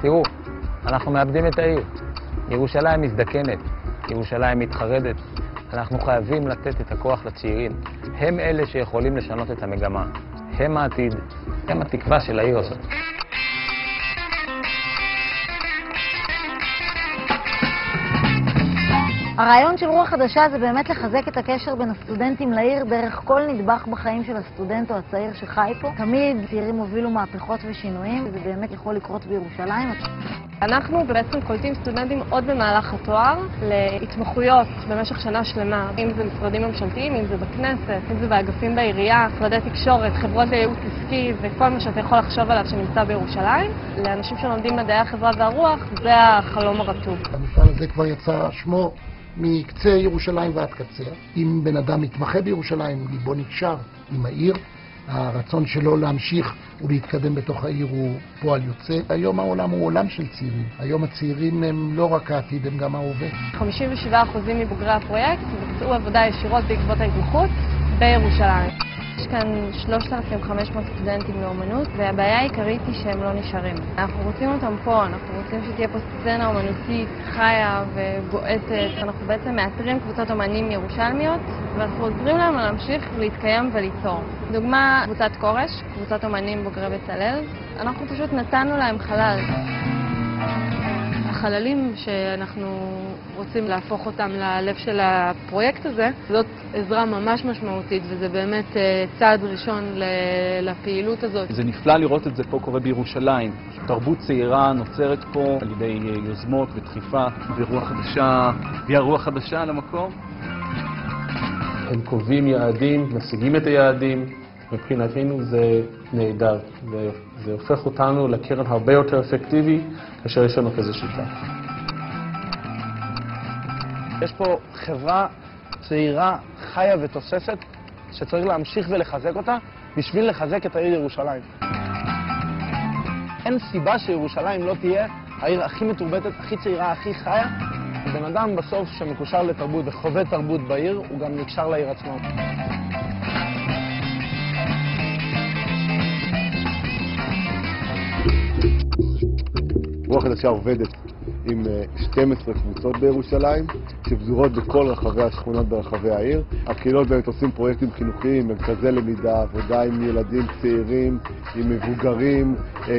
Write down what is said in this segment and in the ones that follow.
תראו, אנחנו מאבדים את העיר. ירושלים מזדקנת, ירושלים מתחרדת. אנחנו חייבים לתת את הכוח לצעירים. הם אלה שיכולים לשנות את המגמה. הם העתיד, הם התקווה של העיר הזאת. הרעיון של רוח חדשה זה באמת לחזק את הקשר בין הסטודנטים לעיר דרך כל נדבך בחיים של הסטודנט או הצעיר שחי פה. תמיד צעירים הובילו מהפכות ושינויים, וזה באמת יכול לקרות בירושלים. אנחנו בעצם קולטים סטודנטים עוד במהלך התואר להתמחויות במשך שנה שלמה, אם זה משרדים ממשלתיים, אם זה בכנסת, אם זה באגפים בעירייה, משרדי תקשורת, חברות לייעוץ עסקי וכל מה שאתה יכול לחשוב עליו שנמצא בירושלים. לאנשים שלומדים מדעי החברה והרוח, זה החלום הרטוב. המפעל הזה כבר יצא שמו מקצה ירושלים ועד קצה. אם בן אדם מתמחה בירושלים, ליבו נקשר עם העיר, הרצון שלו להמשיך ולהתקדם בתוך העיר הוא פועל יוצא. היום העולם הוא עולם של צעירים. היום הצעירים הם לא רק העתיד, הם גם ההווה. 57% מבוגרי הפרויקט ביצעו עבודה ישירות בעקבות ההתמחות בירושלים. יש כאן 3,500 סטודנטים לאומנות, והבעיה העיקרית היא שהם לא נשארים. אנחנו רוצים אותם פה, אנחנו רוצים שתהיה פה סצנה אומנותית חיה ובועטת. אנחנו בעצם מאתרים קבוצות אומנים ירושלמיות, ואנחנו עוזרים להם להמשיך להתקיים וליצור. דוגמה, קבוצת כורש, קבוצת אומנים בוגרי בצלאל. אנחנו פשוט נתנו להם חלל. החללים שאנחנו רוצים להפוך אותם ללב של הפרויקט הזה, זאת עזרה ממש משמעותית, וזה באמת אה, צעד ראשון לפעילות הזאת. זה נפלא לראות את זה פה קורה בירושלים. תרבות צעירה נוצרת פה על ידי אה, יוזמות ודחיפה ורוח חדשה, הביאה רוח חדשה למקום. הם קובעים יעדים, משיגים את היעדים, מבחינתנו זה נהדר. זה הופך אותנו לקרן הרבה יותר אפקטיבי כאשר יש לנו כזה שיטה. יש פה חברה צעירה, חיה ותוססת, שצריך להמשיך ולחזק אותה בשביל לחזק את העיר ירושלים. אין סיבה שירושלים לא תהיה העיר הכי מתורבתת, הכי צעירה, הכי חיה. בן אדם בסוף שמקושר לתרבות וחווה תרבות בעיר, הוא גם נקשר לעיר עצמה. רוח חדשה עובדת עם 12 קבוצות בירושלים, שפזורות בכל רחבי השכונות ברחבי העיר. הקהילות באמת עושים פרויקטים חינוכיים, מרכזי למידה, עבודה עם ילדים צעירים, עם מבוגרים,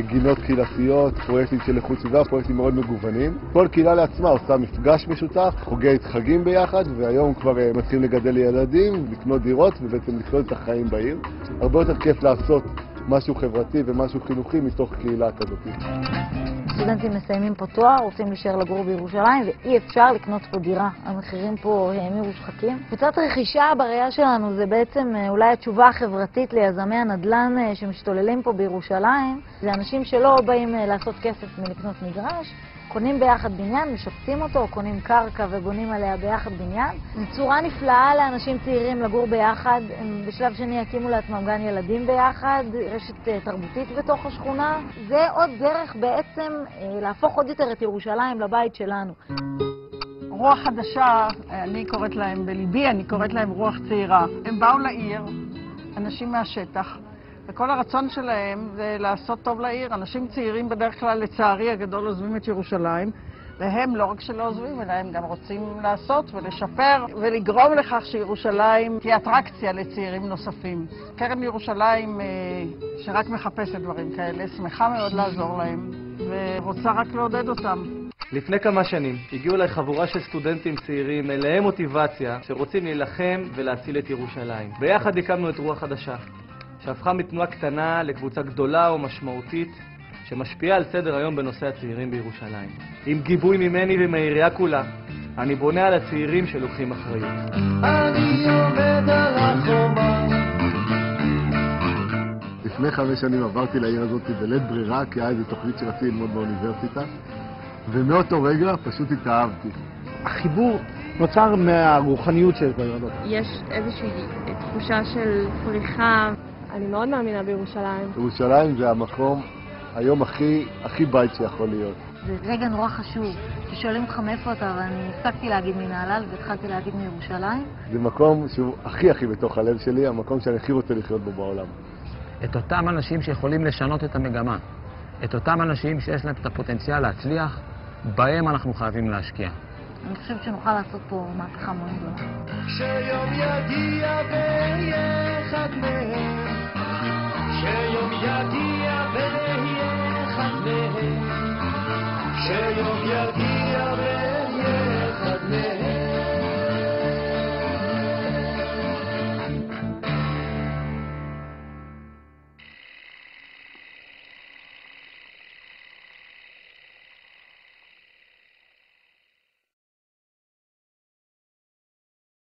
גינות קהילתיות, פרויקטים של איכות סביבה, פרויקטים מאוד מגוונים. כל קהילה לעצמה עושה מפגש משותף, חוגי חגים ביחד, והיום כבר מתחילים לגדל ילדים, לקנות דירות ובעצם לקנות את החיים בעיר. הרבה יותר כיף לעשות משהו חברתי ומשהו חינוכי מתוך קהילה כזאת. סטודנטים מסיימים פה תואר, רוצים להישאר לגור בירושלים, ואי אפשר לקנות פה דירה. המחירים פה האמירו שחקים. קבוצת רכישה בראייה שלנו זה בעצם אולי התשובה החברתית ליזמי הנדל"ן שמשתוללים פה בירושלים. זה אנשים שלא באים לעשות כסף מלקנות מגרש, קונים ביחד בניין, משפצים אותו, קונים קרקע ובונים עליה ביחד בניין. זו צורה נפלאה לאנשים צעירים לגור ביחד. הם בשלב שני יקימו לעצמם גן ילדים ביחד, רשת תרבותית בתוך השכונה. זה עוד דרך בעצם להפוך עוד יותר את ירושלים לבית שלנו. רוח חדשה, אני קוראת להם בליבי, אני קוראת להם רוח צעירה. הם באו לעיר, אנשים מהשטח. וכל הרצון שלהם זה לעשות טוב לעיר. אנשים צעירים בדרך כלל, לצערי הגדול, עוזבים את ירושלים, והם לא רק שלא עוזבים, אלא הם גם רוצים לעשות ולשפר ולגרום לכך שירושלים תהיה אטרקציה לצעירים נוספים. קרן ירושלים, שרק מחפשת דברים כאלה, שמחה מאוד לעזור להם, ורוצה רק לעודד אותם. לפני כמה שנים הגיעו אליי חבורה של סטודנטים צעירים מלאי מוטיבציה שרוצים להילחם ולהציל את ירושלים. ביחד הקמנו את רוח חדשה. שהפכה מתנועה קטנה לקבוצה גדולה ומשמעותית שמשפיעה על סדר היום בנושא הצעירים בירושלים. עם גיבוי ממני ומהעירייה כולה, אני בונה על הצעירים שלוקחים אחריות. אני עומד על החומה לפני חמש שנים עברתי לעיר הזאת בלית ברירה, כי היה איזו תוכנית שרציתי ללמוד באוניברסיטה, ומאותו רגע פשוט התאהבתי. החיבור נוצר מהרוחניות שיש בעיר הזאת. יש איזושהי תחושה של פריחה. אני מאוד מאמינה בירושלים. ירושלים זה המקום היום הכי, הכי בית שיכול להיות. זה רגע נורא חשוב. כששואלים אותך מאיפה אתה, ואני הפסקתי להגיד מנהלל והתחלתי להגיד מירושלים. זה מקום שהוא הכי הכי בתוך הלב שלי, המקום שאני הכי רוצה לחיות בו בעולם. את אותם אנשים שיכולים לשנות את המגמה, את אותם אנשים שיש להם את הפוטנציאל להצליח, בהם אנחנו חייבים להשקיע. אני חושבת שנוכל לעשות פה מהפכה מאוד גדולה. כשיום יגיע ואהיה אחד מהם, כשיום יגיע ואהיה אחד מהם, כשיום יגיע